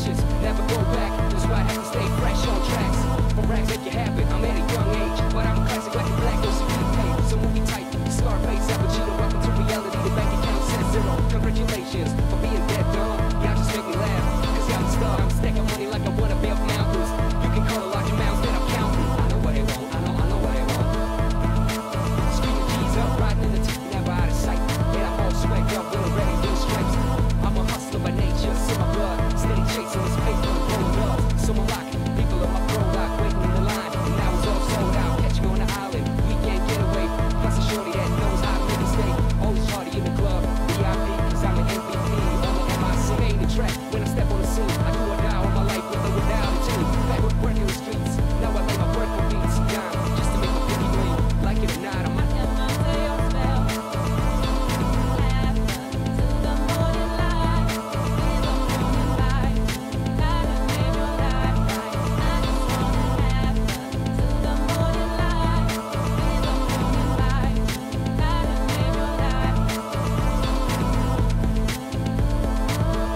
bitches. Never go back, that's why I have stay fresh on tracks. From rags, take your